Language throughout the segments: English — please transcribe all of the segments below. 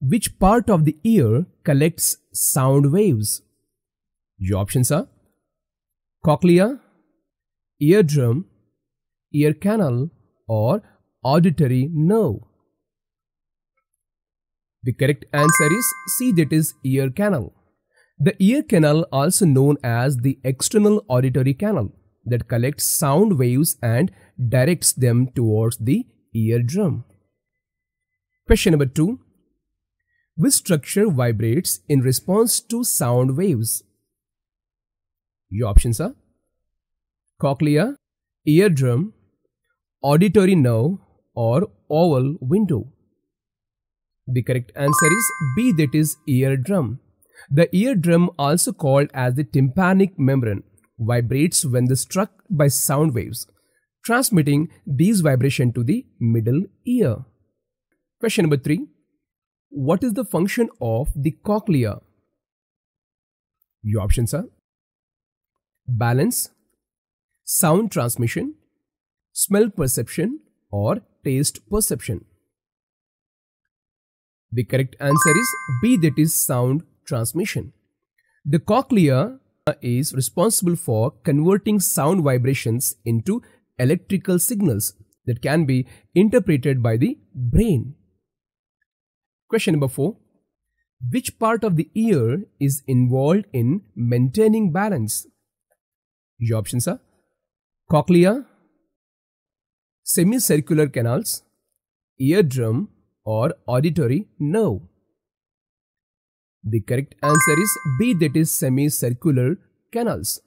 Which part of the ear collects sound waves? Your options are cochlea, eardrum, ear canal, or auditory nerve. The correct answer is C that is ear canal. The ear canal also known as the external auditory canal that collects sound waves and directs them towards the eardrum. Question number 2. Which structure vibrates in response to sound waves? Your options are cochlea, eardrum, auditory nerve or oval window. The correct answer is B that is eardrum. The eardrum also called as the tympanic membrane vibrates when the struck by sound waves, transmitting these vibration to the middle ear. Question number 3. What is the function of the cochlea? Your options are balance, sound transmission, smell perception or taste perception. The correct answer is B that is sound transmission. The cochlea uh, is responsible for converting sound vibrations into electrical signals that can be interpreted by the brain. Question number 4. Which part of the ear is involved in maintaining balance? Your options are cochlea, semicircular canals, eardrum or auditory nerve. The correct answer is B that is semicircular canals.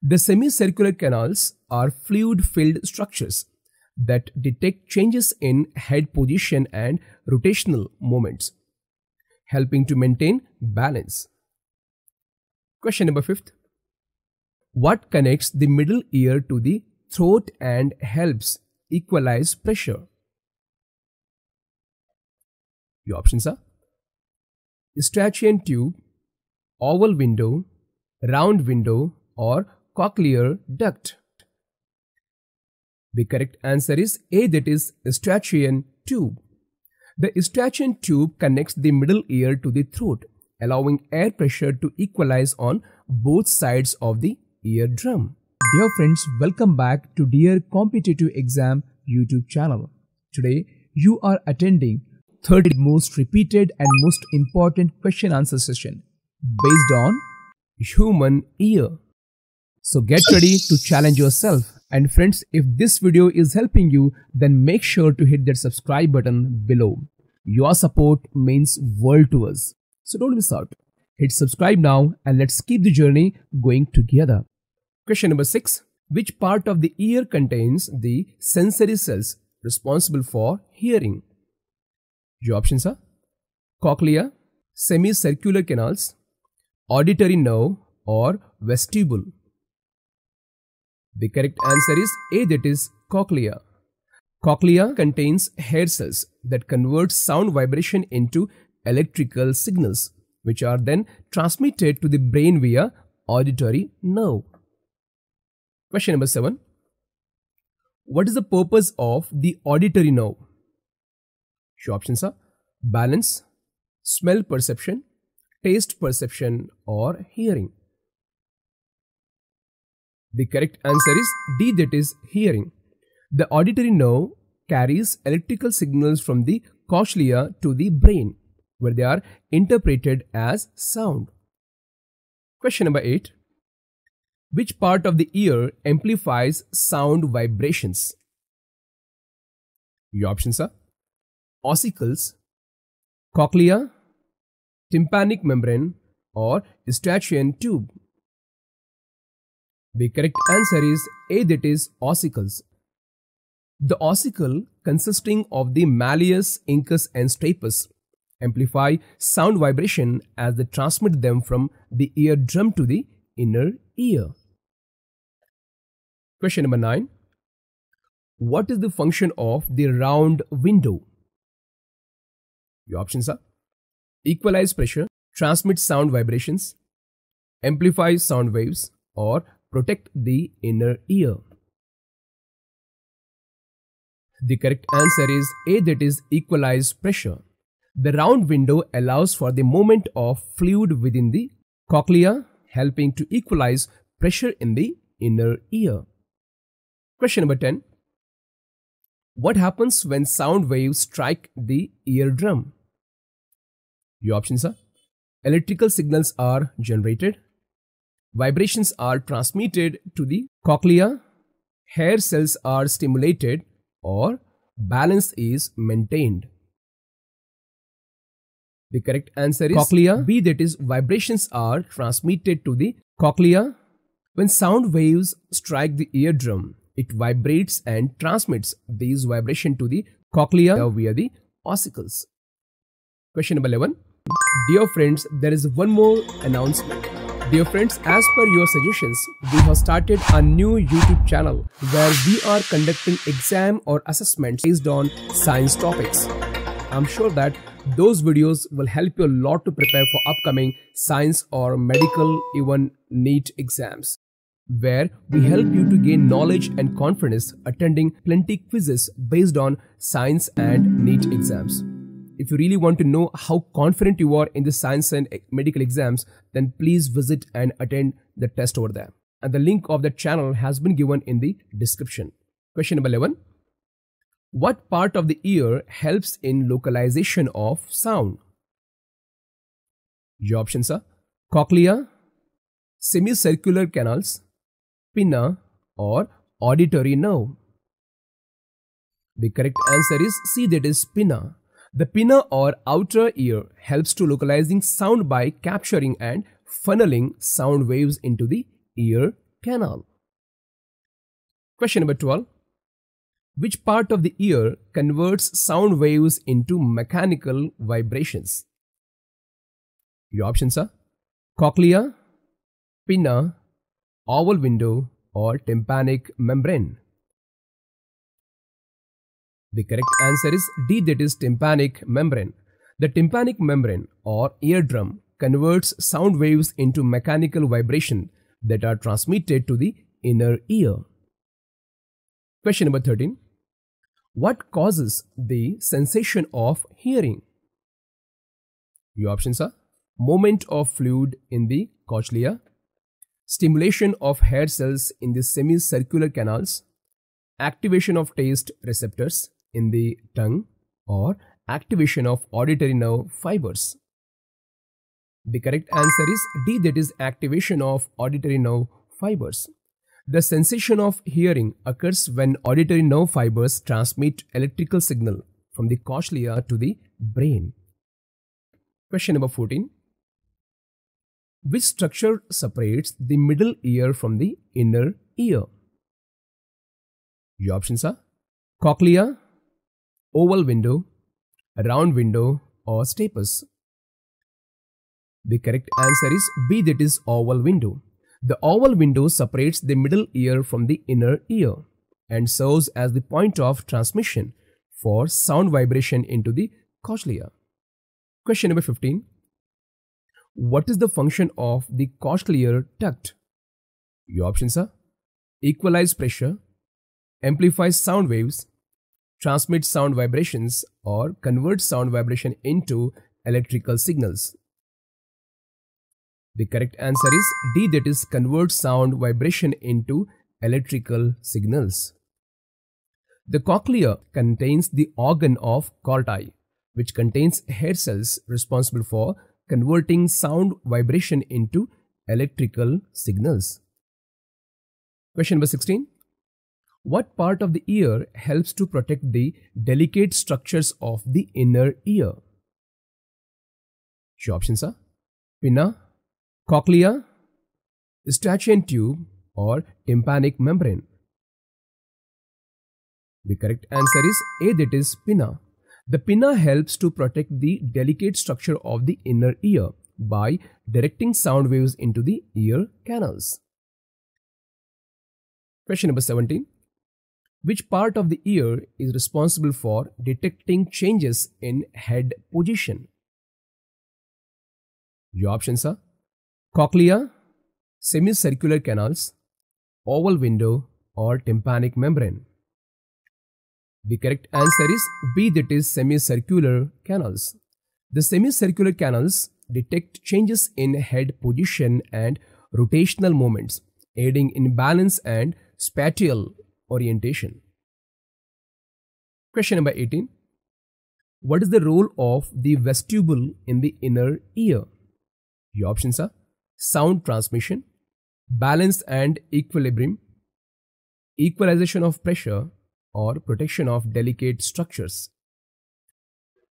The semicircular canals are fluid-filled structures that detect changes in head position and rotational movements, helping to maintain balance. Question number 5th. What connects the middle ear to the throat and helps equalize pressure? Your options are Eustachian tube, oval window, round window or cochlear duct. The correct answer is A that is Eustachian tube. The Eustachian tube connects the middle ear to the throat, allowing air pressure to equalize on both sides of the eardrum. Dear friends, welcome back to Dear Competitive Exam YouTube channel. Today, you are attending 30 most repeated and most important question answer session based on human ear. So get ready to challenge yourself. And friends, if this video is helping you, then make sure to hit that subscribe button below. Your support means world to us. So don't miss out. Hit subscribe now and let's keep the journey going together. Question number 6. Which part of the ear contains the sensory cells responsible for hearing? Your options are cochlea, semicircular canals, auditory nerve or vestibule. The correct answer is A that is cochlea. Cochlea contains hair cells that convert sound vibration into electrical signals which are then transmitted to the brain via auditory nerve. Question number 7. What is the purpose of the auditory nerve? Your options are balance, smell perception, taste perception or hearing. The correct answer is D that is hearing. The auditory nerve carries electrical signals from the cochlea to the brain where they are interpreted as sound. Question number 8. Which part of the ear amplifies sound vibrations? Your options are ossicles, cochlea, tympanic membrane or Eustachian tube. The correct answer is A that is ossicles. The ossicle consisting of the malleus, incus and stapes amplify sound vibration as they transmit them from the eardrum to the inner ear. Question number 9. What is the function of the round window? Your options are equalize pressure, transmit sound vibrations, amplify sound waves, or protect the inner ear. The correct answer is A that is equalize pressure. The round window allows for the movement of fluid within the cochlea, helping to equalize pressure in the inner ear. Question number 10. What happens when sound waves strike the eardrum? Your options are electrical signals are generated, vibrations are transmitted to the cochlea, hair cells are stimulated, or balance is maintained. The correct answer is Cochlea. B that is vibrations are transmitted to the cochlea. When sound waves strike the eardrum, it vibrates and transmits these vibration to the cochlea via the ossicles. Question number 11. Dear friends, there is one more announcement. Dear friends, as per your suggestions, we have started a new YouTube channel where we are conducting exam or assessments based on science topics. I'm sure that those videos will help you a lot to prepare for upcoming science or medical, even NEET exams, where we help you to gain knowledge and confidence attending plenty quizzes based on science and NEET exams. If you really want to know how confident you are in the science and medical exams, then please visit and attend the test over there. And the link of that channel has been given in the description. Question number 11. What part of the ear helps in localization of sound? Your options are cochlea, semicircular canals, pinna, or auditory nerve. The correct answer is C that is pinna. The pinna or outer ear helps to localizing sound by capturing and funneling sound waves into the ear canal. Question number 12. Which part of the ear converts sound waves into mechanical vibrations? Your options are cochlea, pinna, oval window, or tympanic membrane. The correct answer is D that is tympanic membrane. The tympanic membrane or eardrum converts sound waves into mechanical vibration that are transmitted to the inner ear. Question number 13. What causes the sensation of hearing? Your options are movement of fluid in the cochlea, stimulation of hair cells in the semicircular canals, activation of taste receptors in the tongue, or activation of auditory nerve fibers. The correct answer is D that is activation of auditory nerve fibers. The sensation of hearing occurs when auditory nerve fibers transmit electrical signal from the cochlea to the brain. Question number 14. Which structure separates the middle ear from the inner ear? Your options are cochlea, oval window, round window, or stapes. The correct answer is B that is oval window. The oval window separates the middle ear from the inner ear and serves as the point of transmission for sound vibration into the cochlea. Question number 15. What is the function of the cochlear duct? Your options are equalize pressure, amplify sound waves, transmit sound vibrations, or convert sound vibration into electrical signals. The correct answer is D that is convert sound vibration into electrical signals. The cochlea contains the organ of Corti, which contains hair cells responsible for converting sound vibration into electrical signals. Question number 16. What part of the ear helps to protect the delicate structures of the inner ear? Your options are pinna, cochlea, eustachian tube, or tympanic membrane. The correct answer is A that is pinna. The pinna helps to protect the delicate structure of the inner ear by directing sound waves into the ear canals. Question number 17. Which part of the ear is responsible for detecting changes in head position? Your options are cochlea, semicircular canals, oval window, or tympanic membrane. The correct answer is B that is semicircular canals. The semicircular canals detect changes in head position and rotational moments, aiding in balance and spatial orientation. Question number 18. What is the role of the vestibule in the inner ear? Your options are sound transmission, balance and equilibrium, equalization of pressure, or protection of delicate structures.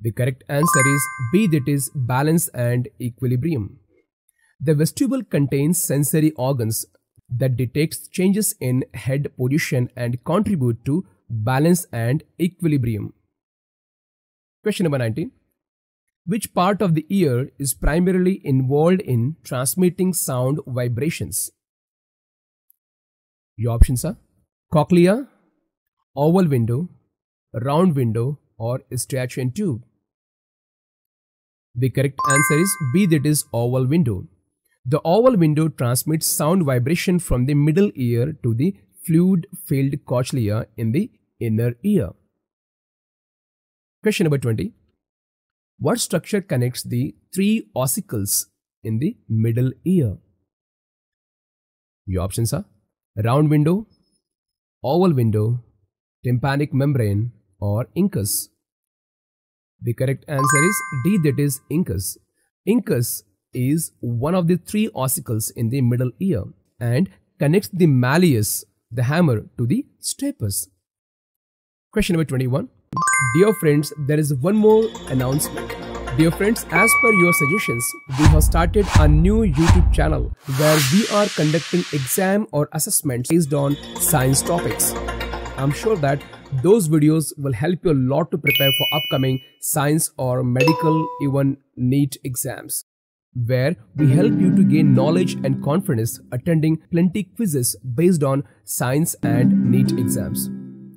The correct answer is B that is balance and equilibrium. The vestibule contains sensory organs that detects changes in head position and contribute to balance and equilibrium. Question number 19. Which part of the ear is primarily involved in transmitting sound vibrations? Your options are cochlea, oval window, round window or Eustachian tube. The correct answer is B that is oval window. The oval window transmits sound vibration from the middle ear to the fluid filled cochlea in the inner ear. Question number 20. What structure connects the three ossicles in the middle ear? Your options are round window, oval window, tympanic membrane or incus. The correct answer is D that is incus. Incus is one of the three ossicles in the middle ear and connects the malleus, the hammer, to the stapes. Question number 21. Dear friends, there is one more announcement. Dear friends, as per your suggestions, we have started a new YouTube channel where we are conducting exam or assessments based on science topics. I'm sure that those videos will help you a lot to prepare for upcoming science or medical even NEET exams where we help you to gain knowledge and confidence attending plenty quizzes based on science and NEET exams.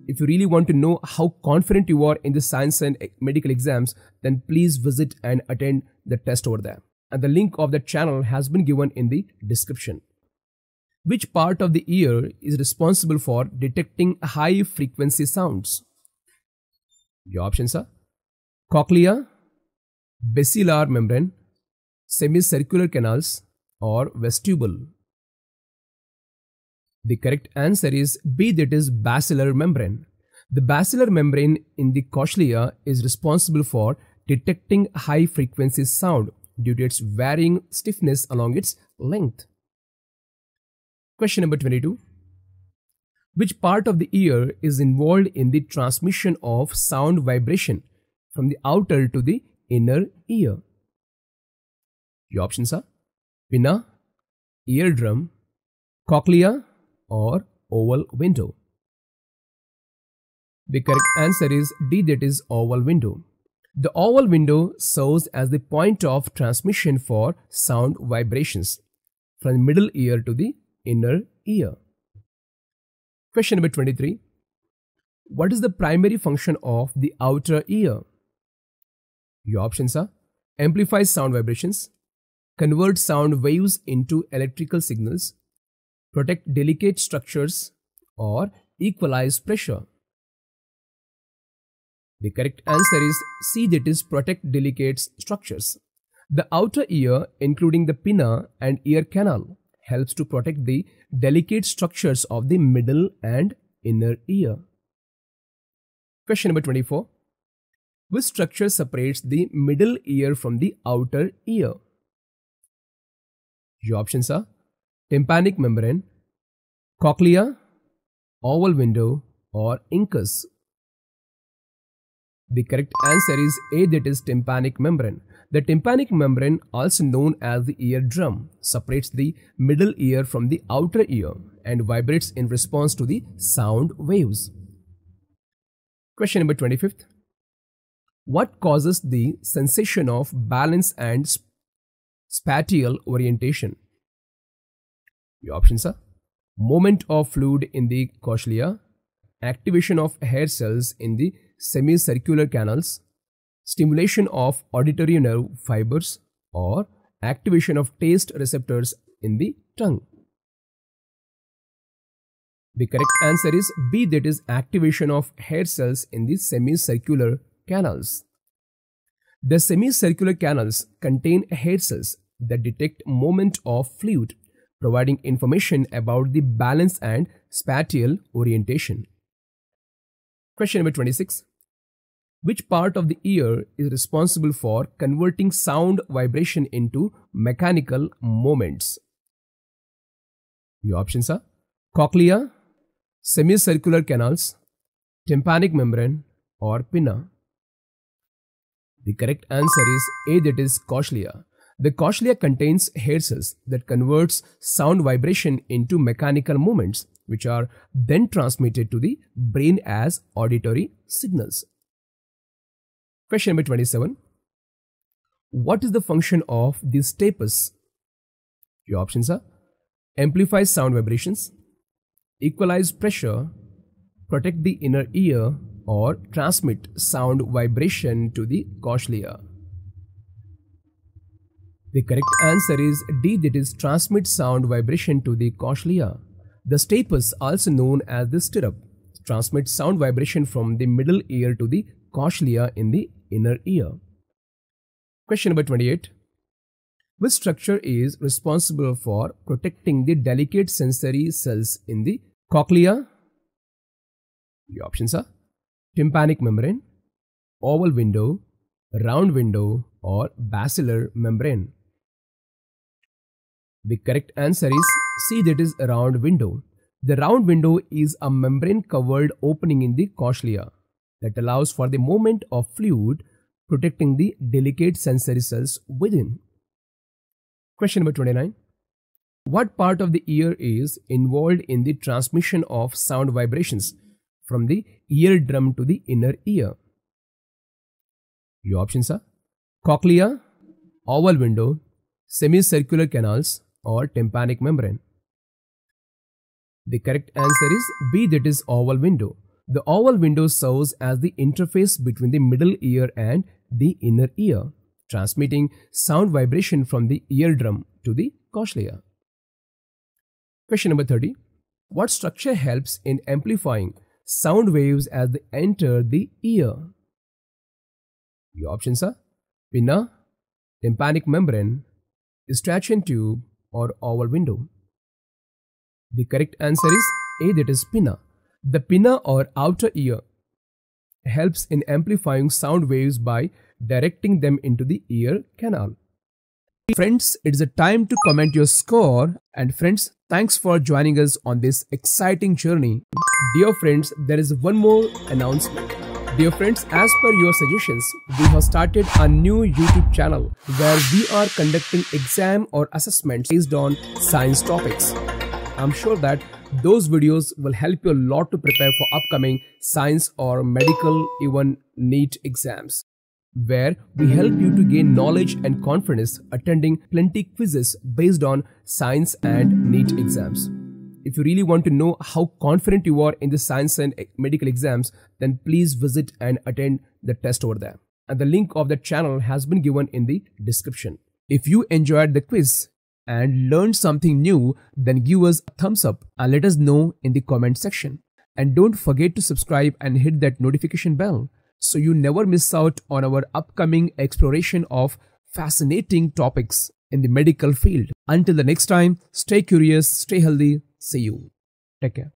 If you really want to know how confident you are in the science and medical exams, then please visit and attend the test over there. And the link of that channel has been given in the description. Which part of the ear is responsible for detecting high frequency sounds? Your options are cochlea, basilar membrane, semicircular canals, or vestibule. The correct answer is B that is basilar membrane. The basilar membrane in the cochlea is responsible for detecting high frequency sound due to its varying stiffness along its length. Question number 22. Which part of the ear is involved in the transmission of sound vibration from the outer to the inner ear? Your options are pinna, eardrum, cochlea, or oval window? The correct answer is D that is oval window. The oval window serves as the point of transmission for sound vibrations from middle ear to the inner ear. Question number 23. What is the primary function of the outer ear? Your options are amplify sound vibrations, convert sound waves into electrical signals, protect delicate structures, or equalize pressure? The correct answer is C that is protect delicate structures. The outer ear, including the pinna and ear canal, helps to protect the delicate structures of the middle and inner ear. Question number 24. Which structure separates the middle ear from the outer ear? Your options are tympanic membrane, cochlea, oval window, or incus. The correct answer is A that is tympanic membrane. The tympanic membrane, also known as the eardrum, separates the middle ear from the outer ear and vibrates in response to the sound waves. Question number 25th. What causes the sensation of balance and spatial orientation? Your options are moment of fluid in the cochlea, activation of hair cells in the semicircular canals, stimulation of auditory nerve fibers, or activation of taste receptors in the tongue. The correct answer is B that is activation of hair cells in the semicircular canals. The semicircular canals contain hair cells that detect movement of fluid, providing information about the balance and spatial orientation. Question number 26. Which part of the ear is responsible for converting sound vibration into mechanical moments? Your options are cochlea, semicircular canals, tympanic membrane, or pinna. The correct answer is A that is cochlea. The cochlea contains hair cells that converts sound vibration into mechanical movements which are then transmitted to the brain as auditory signals. Question number 27. What is the function of the stapes? Your options are amplify sound vibrations, equalize pressure, protect the inner ear or transmit sound vibration to the cochlea. The correct answer is D that is transmit sound vibration to the cochlea. The stapes also known as the stirrup transmit sound vibration from the middle ear to the cochlea in the inner ear. Question number 28. Which structure is responsible for protecting the delicate sensory cells in the cochlea? The options are tympanic membrane, oval window, round window or basilar membrane. The correct answer is C that is a round window. The round window is a membrane covered opening in the cochlea that allows for the movement of fluid protecting the delicate sensory cells within. Question number 29. What part of the ear is involved in the transmission of sound vibrations from the eardrum to the inner ear? Your options are cochlea, oval window, semicircular canals, or tympanic membrane. The correct answer is B that is oval window. The oval window serves as the interface between the middle ear and the inner ear, transmitting sound vibration from the eardrum to the cochlea. Question number 30. What structure helps in amplifying sound waves as they enter the ear? Your options are pinna, tympanic membrane, Eustachian tube, or oval window. The correct answer is A that is pinna. The pinna or outer ear helps in amplifying sound waves by directing them into the ear canal. Friends, it is a time to comment your score and friends, thanks for joining us on this exciting journey. Dear friends, there is one more announcement. Dear friends, as per your suggestions, we have started a new YouTube channel where we are conducting exam or assessments based on science topics. I'm sure that those videos will help you a lot to prepare for upcoming science or medical even NEET exams where we help you to gain knowledge and confidence attending plenty quizzes based on science and NEET exams. If you really want to know how confident you are in the science and medical exams, then please visit and attend the test over there. And the link of that channel has been given in the description. If you enjoyed the quiz, and learned something new, then give us a thumbs up and let us know in the comment section. And don't forget to subscribe and hit that notification bell so you never miss out on our upcoming exploration of fascinating topics in the medical field. Until the next time, stay curious, stay healthy. See you. Take care.